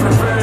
prefer